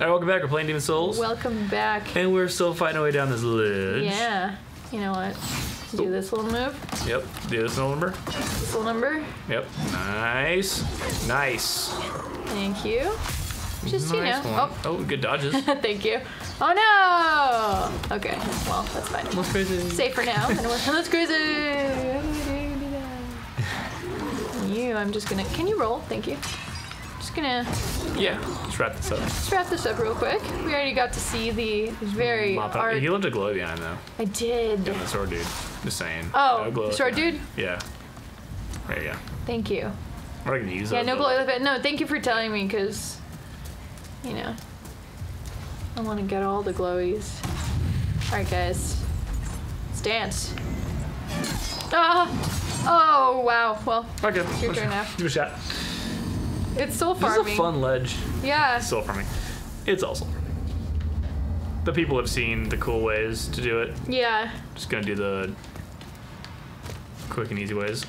Alright, welcome back. We're playing Demon Souls. Welcome back. and we're still fighting our way down this ledge. Yeah. You know what? Do oh. this little move. Yep. Do this little number. This little number. Yep. Nice. Nice. Thank you. Just you know. one. Oh, oh good dodges. Oh, thank you. Oh no. Okay. Well, that's fine. That's crazy. Safe for now. Anyway, That's crazy. You. I'm just gonna. Can you roll? Thank you. Gonna Yeah. Let's wrap this up. just wrap this up real quick. We already got to see the very Mop up. art. He left a glow behind though. I did. Yeah, the sword dude. Just saying. Oh, No glow sword dude? Yeah. There you go. Thank you. We're gonna use Yeah, those, no glow effect. No, thank you for telling me, cause you know I want to get all the glowies. All right, guys, let's dance. Ah! Oh wow. Well, Okay. Your turn now. Give it a shot. It's so This is farming. a fun ledge. Yeah. Still farming. It's also farming. The people have seen the cool ways to do it. Yeah. Just gonna do the quick and easy ways.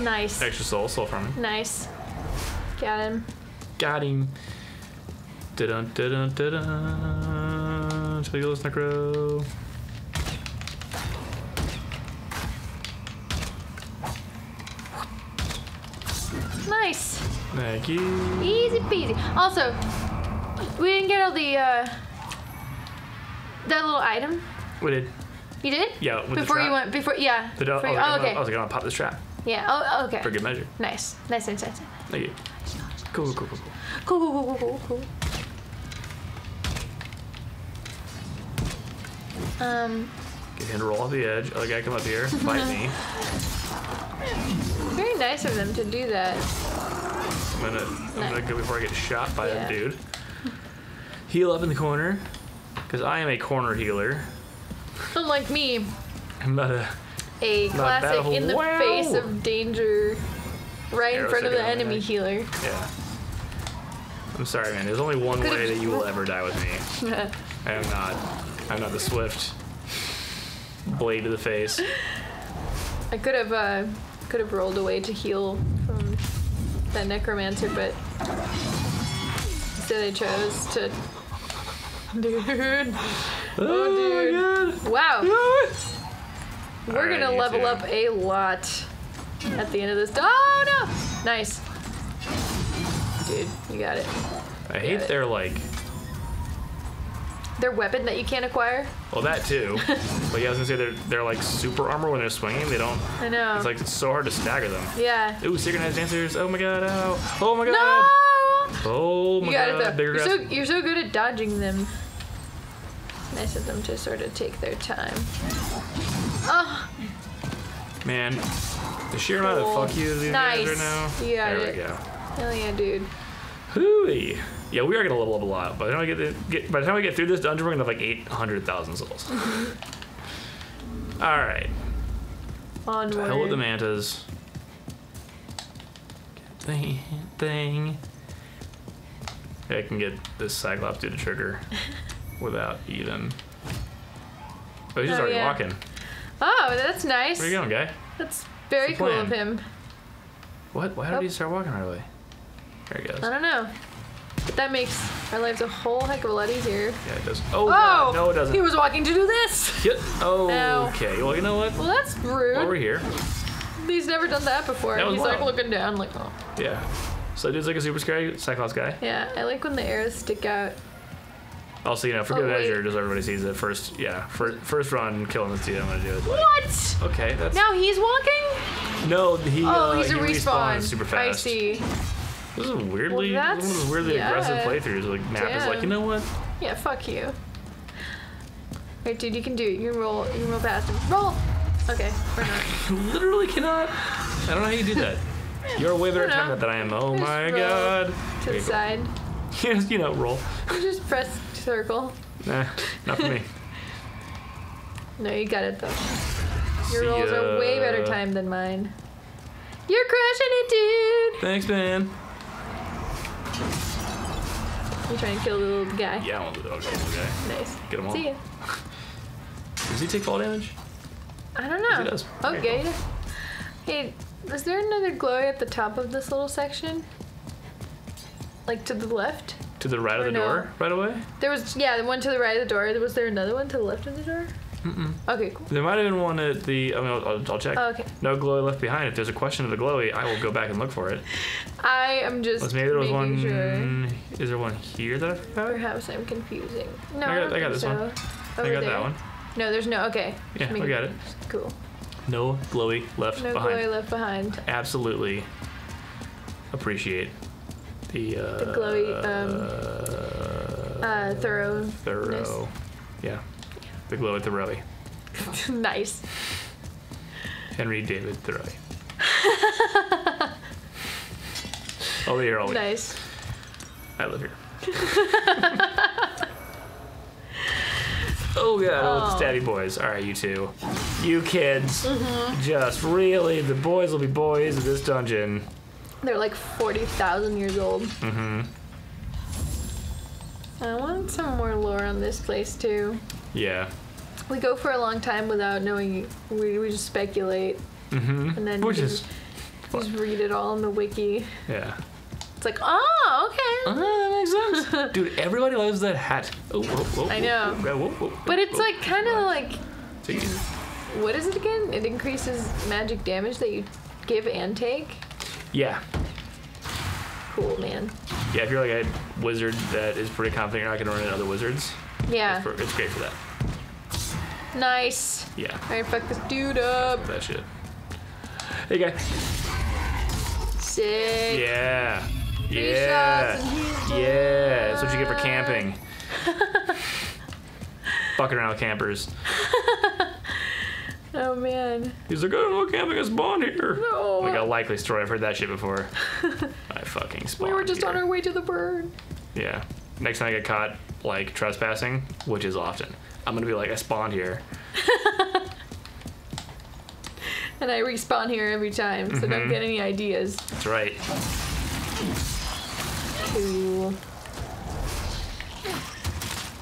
Nice. Extra soul, soul farming. Nice. Got him. Got him. Da Dun dun dun dun dun. Tegulis Necro. Nice. Thank you. Easy peasy. Also, we didn't get all the uh that little item. We did. You did? Yeah, before you went before yeah. The do- before I you- oh, okay. I was like, I'm gonna pop this trap Yeah. Oh, okay. for good measure. Nice. Nice, nice, nice, nice. Thank you. Cool, cool, cool, cool. Cool, cool, cool, cool, cool, cool. Um, Get him to roll off the edge. Other guy come up here, fight me. Very nice of them to do that. I'm gonna, I'm gonna go before I get shot by Yeah. that dude. Heal up in the corner, because I am a corner healer. Unlike me, I'm not a. a Not classic in the Wow. face of danger, right in front of the sticking out of my enemy healer. Yeah. I'm sorry, man. There's only one Could've- way that you will ever die with me. I am not. I'm not the swift blade to the face. I could have uh, could have rolled away to heal from that necromancer, but instead I chose to. Dude, Oh, dude. wow, oh my we're Alright, gonna level too. up a lot at the end of this. Oh no! Nice, dude, you got it. I hate it. their like. Their weapon that you can't acquire. Well, that too. but yeah, I was gonna say they're they're like super armor when they're swinging. They don't. I know. It's like it's so hard to stagger them. yeah. Ooh, synchronized dancers. Oh my god. Oh. Oh my god. No! Oh my You got god. it though. Bigger You're so, you're so good at dodging them. Nice of them to sort of take their time. Oh, Man, the sheer amount of Cool. fuck you these Nice. guys right now. You got there it. we go. hell yeah, dude. Hooey. Yeah, we are gonna level up a lot. By the time we get, the, get by the time we get through this dungeon, we're gonna have like eight hundred thousand souls. All right. Onward. Hell with the mantas. Thing, thing. I can get this cyclops dude to trigger without even. Oh, he's just Oh, already yeah. walking. Oh, that's nice. Where you going, guy? That's very cool of him. What? Why did Oh. he start walking right away? There he goes. I don't know. That makes our lives a whole heck of a lot easier. Yeah, it does. Oh, Oh! No, it doesn't. He was walking to do this! Yep. Oh, No. okay. Well, you know what? Well, that's rude. Over here, He's never done that before. That He's like looking down, like, oh. yeah. So dude's like a super scary Cyclops guy. Yeah, I like when the arrows stick out. Also, you know, for Oh, measure, just everybody sees it. First, yeah, first, first run killing this dude. I'm gonna do it. What? Okay, that's Now he's walking? no. He Oh, uh, he's a he respawn. super fast. I see. This is weirdly, Well, this is one of those weirdly yeah. aggressive playthroughs. Like map is like, you know what? Yeah, fuck you. Right, dude, you can do it. You can roll. You can roll past him. Roll. Okay, or not. You literally cannot. I don't know how you do that. You're a way better I time at that I am. Oh Just my god. To the go. side. Yes, you know, roll. You just press circle. Nah, not for me. No, you got it though. Your See rolls are way better ya. timed than mine. You're crushing it, dude. Thanks, man. You trying to kill the little guy? Yeah, I won't do that. I'll go with the guy. Nice. Get 'em all. See ya. Does he take fall damage? I don't know. He does. Oh, Okay, yeah. Hey, is there another glory at the top of this little section? like to the left? To the right of the no. door, right away. There was yeah, the one to the right of the door. Was there another one to the left of the door? Mm-mm. Okay, cool. There might have been one at the. I mean, I'll, I'll, I'll check. Oh, okay. No glowy left behind. If there's a question of the glowy, I will go back and look for it. I am just Unless maybe there was one. sure. Is there one here that I forgot? Perhaps I'm confusing. No, I I, got- don't I got think this so. one. Over I got there. that one. No, there's no. Okay. Yeah, Just we got it. Cool. No glowy left No behind. No glowy left behind. Absolutely appreciate the. Uh, The glowy, Uh, thorough. thorough. Yeah. The glowy Thoreau. nice. Henry David Thoreau. I'll be here all week. Nice. I live here. oh god, oh. Stabby boys. All right, you two, you kids, just really the boys will be boys in this dungeon. They're like 40,000 years old. Mm-hmm. I want some more lore on this place too. Yeah. We go for a long time without knowing. We, we just speculate Mm-hmm. and then Which we is just read it all in the wiki. yeah. It's like, oh, okay. Ah, that makes sense. Dude, everybody loves that hat. Oh, whoa, whoa, I know. But it's like kind of like, what is it again? It increases magic damage that you give and take. yeah. Cool, man. Yeah, if you're like a wizard that is pretty confident you're not going to run into other wizards, Yeah. it's, for, it's great for that. Nice. Yeah. All right, fuck this dude up. That shit. Hey, guy. Sick. Yeah. Three Yeah. shots and he's Yeah. That's what you get for camping. Fucking around with campers. Oh man. He's like, I don't know camping is spawned here. No. Like a likely story. I've heard that shit before. I fucking spawned we were just here. on our way to the bird. Yeah. Next time I get caught, like, trespassing, which is often, I'm gonna be like, I spawned here. And I respawn here every time, so don't Mhm. get any ideas. That's right. Cool.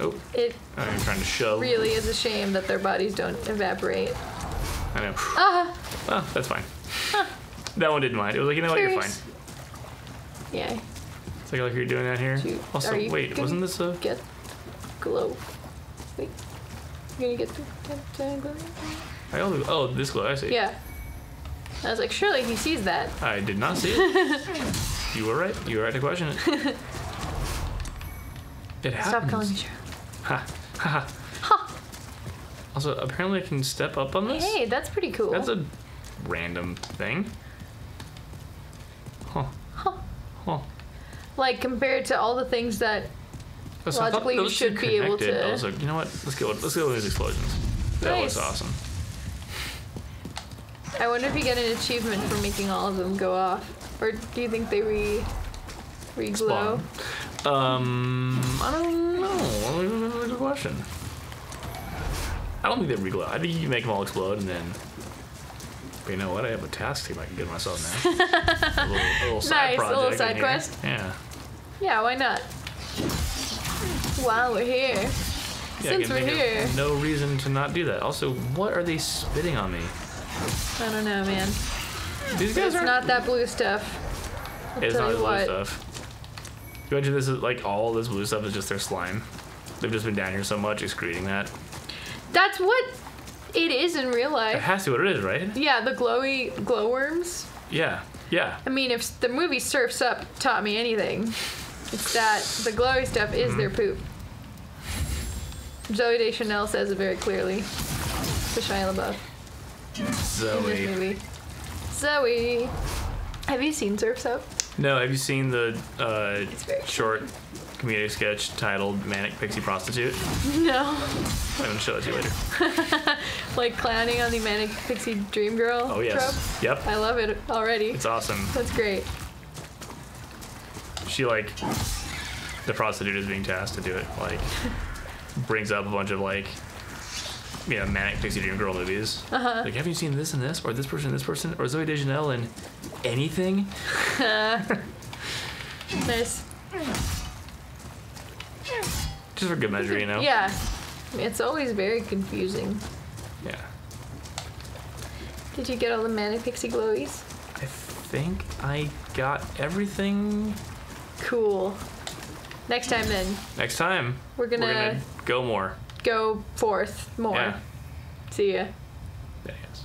Oh, It I'm trying to shove. really is a shame that their bodies don't evaporate. I know. Ah! Well, that's fine. That one didn't mind. It was like, you know what, you're fine. Yeah, It's like, like you're doing that here. Shoot. Also, wait, wasn't this a? get glow. Wait. You're gonna get the, the glow? I only, oh, this glow. I see. Yeah. I was like, surely he sees that. I did not see it. you were right. You were right to question it. It happens. Stop calling me Cheryl. Ha ha. Ha! Also, apparently I can step up on this. Hey, that's pretty cool. That's a random thing. Huh. Huh. Huh. Like compared to all the things that Thought Logically, you should be able to- I was like, you know what? Let's go. Let's go with these explosions. That was awesome. I wonder if you get an achievement for making all of them go off, or do you think they re re glow? Spawn. Um, I don't know. That's a good question. I don't think they reglow. I think you make them all explode and then. But you know what? I have a task team I can get myself now. a little, a little side Nice, a project. little in side here. quest. Yeah. Yeah, why not? While we're here, yeah since we're here, No reason to not do that. Also, what are they spitting on me? I don't know, man. These guys aren't. that blue stuff. I'll it's not the blue what. stuff. You imagine this is like all this blue stuff is just their slime. They've just been down here so much excreting that. That's what it is in real life. It has to be what it is, right? Yeah, the glowy glowworms. Yeah. Yeah. I mean, if the movie Surfs Up taught me anything, it's that the glowy stuff is their Mm-hmm. poop. Zooey Deschanel says it very clearly to Shia LaBeouf Zoe. Zoe, have you seen Surfs Up? No, have you seen the uh, short comedic sketch titled Manic Pixie Prostitute? No. I'm gonna show it to you later. like clowning on the Manic Pixie Dream Girl Oh yes. trope. Yep. I love it already. It's awesome. That's great. She like the prostitute is being tasked to do it. Like brings up a bunch of like you know, manic pixie dream girl movies. Uh-huh. Like, have you seen this and this, or this person, and this person, or Zooey Deschanel in anything? Nice. Just for good measure, you know. Yeah. It's always very confusing. Yeah. Did you get all the Manic Pixie glowies? I think I got everything Cool. Next time then, Next time, we're gonna, we're gonna go more. go forth more. Yeah. See ya. Yes.